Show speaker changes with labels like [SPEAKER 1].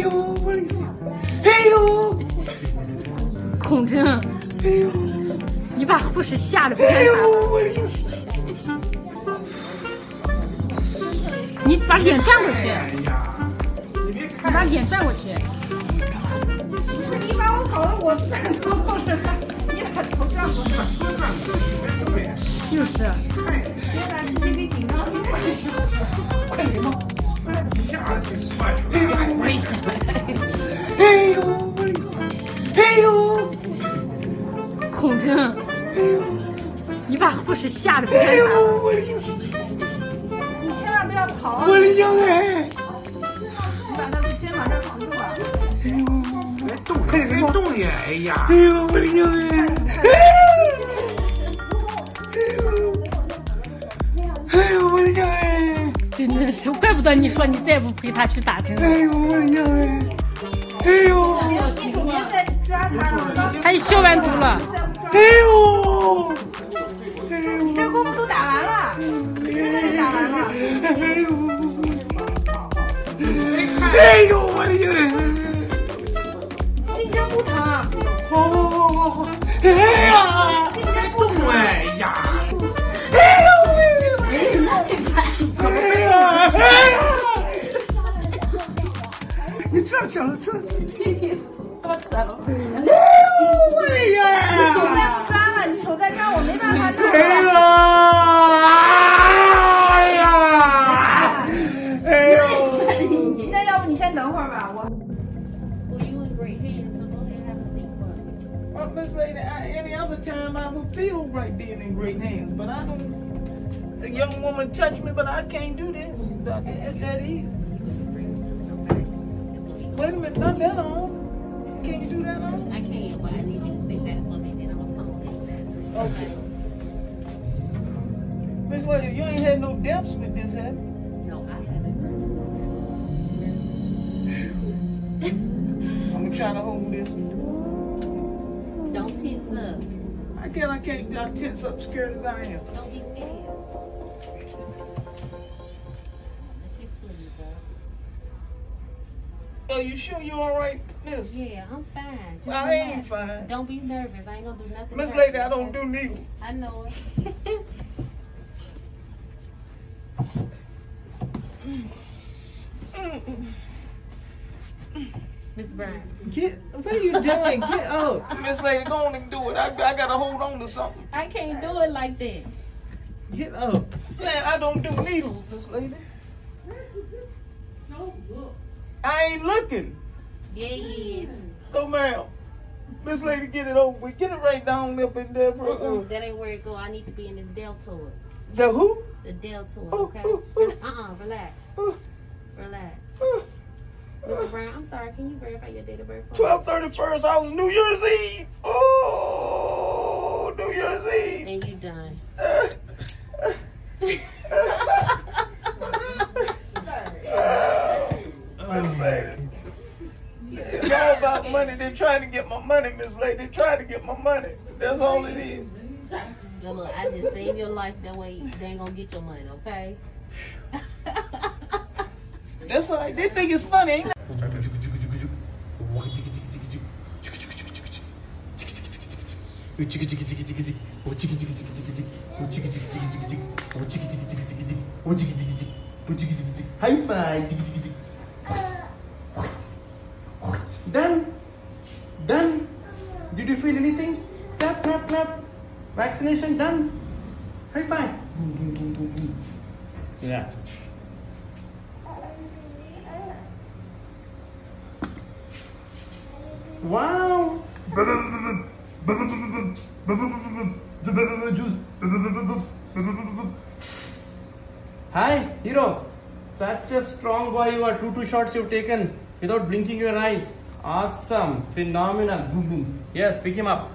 [SPEAKER 1] 呦，我的天！哎呦，
[SPEAKER 2] 孔真，
[SPEAKER 1] 哎呦，
[SPEAKER 2] 你把护士吓得不
[SPEAKER 1] 哎呦
[SPEAKER 2] 干啥？，
[SPEAKER 1] 我的天！
[SPEAKER 2] 你把脸转过去，
[SPEAKER 1] 你
[SPEAKER 2] 把脸转过去。
[SPEAKER 3] 你把我搞得我转头后是，你把头转过去，
[SPEAKER 2] 就是，孔真，
[SPEAKER 1] 哎呦，
[SPEAKER 2] 你把护士吓得不干
[SPEAKER 1] 哎呦
[SPEAKER 2] 啥？，
[SPEAKER 1] 我的天！
[SPEAKER 3] 你千万不要跑啊！
[SPEAKER 1] 我的娘哎！
[SPEAKER 3] 你把他的肩膀上绑住啊！
[SPEAKER 1] 哎呦，
[SPEAKER 4] 别动，别动呀！哎呀
[SPEAKER 1] 哎，呦，我的娘哎！哎呦，我的娘哎！
[SPEAKER 2] 真的是，怪不得你说你再不陪他去打针。
[SPEAKER 1] 哎呦，我的娘哎！哎呦，
[SPEAKER 3] 你别再抓他了，
[SPEAKER 2] 他消完毒了，
[SPEAKER 1] 哎呦，哎呦，
[SPEAKER 3] 这功夫都打完了，真的是打完了。
[SPEAKER 1] 哎呦，哎呦，我的娘哎！
[SPEAKER 3] 金针不疼，
[SPEAKER 1] 好好好好好！哎呀！
[SPEAKER 3] 金针不疼。
[SPEAKER 4] 哎呀，
[SPEAKER 1] 哎呦！哎呀！哎呀！你这样讲了，这这，
[SPEAKER 3] 我走你先等会儿吧，我。
[SPEAKER 5] Well, you in great hands, so go ahead and have a seat, bud.
[SPEAKER 4] well, Miss Lady, I, any other time I would feel right being in great hands, but I don't. A young woman touched me, but I can't do this. Doc, It's that easy. Wait a minute, not that on. Can you do that on?
[SPEAKER 5] I can't, but I need you to sit back for me, then I'm gonna come over that.
[SPEAKER 4] Okay. Miss Lady, you ain't had no depths with this, have you? I'm gonna try to hold this.
[SPEAKER 5] Don't tense up.
[SPEAKER 4] I can't, I can't, I tense up scared as I am.
[SPEAKER 5] Don't be scared.
[SPEAKER 4] Are oh, you sure you're all right, Miss?
[SPEAKER 5] Yeah, I'm fine. Just
[SPEAKER 4] I ain't fine.
[SPEAKER 5] Don't be nervous. I ain't gonna do nothing.
[SPEAKER 4] Miss Lady, I don't do needles.
[SPEAKER 5] I know it. Miss Brown.
[SPEAKER 4] Get, what are you doing? Get up. Miss Lady, go on and do it. I, I gotta hold on to something.
[SPEAKER 5] I can't do it like that.
[SPEAKER 4] Get up. Man, I don't do needles, Miss Lady. I ain't looking.
[SPEAKER 5] Yeah, he is.
[SPEAKER 4] No, ma'am. Miss Lady, get it over with. Get it right down up in there for
[SPEAKER 5] Uh-uh, that ain't where it go. I need to be in this deltoid.
[SPEAKER 4] The who?
[SPEAKER 5] The deltoid,
[SPEAKER 4] Oh,
[SPEAKER 5] okay?
[SPEAKER 4] oh, oh.
[SPEAKER 5] Uh-uh, relax.
[SPEAKER 4] Uh,
[SPEAKER 5] Relax.
[SPEAKER 4] Uh,
[SPEAKER 5] Mr. Brown, I'm sorry. Can you verify your date of birth for me?
[SPEAKER 4] 12 31st, I was New Year's Eve. Oh, New Year's Eve.
[SPEAKER 5] And you done.
[SPEAKER 4] Miss Lady. It's all about money. They're trying to get my money, Miss Lady. They're trying to get my money. That's all it is.
[SPEAKER 5] Yo, look, I just saved your life. That way they ain't gonna get your money, okay?
[SPEAKER 4] That's all right. They think it's funny, ain't it?
[SPEAKER 1] High five. Done. Done. Did you feel anything? Clap, clap, clap. Vaccination done. High five. Yeah. Wow. Hi, hero. Such a strong boy you are. Two two shots you've taken without blinking your eyes. Awesome. Phenomenal. Boom boom. Yes, pick him up.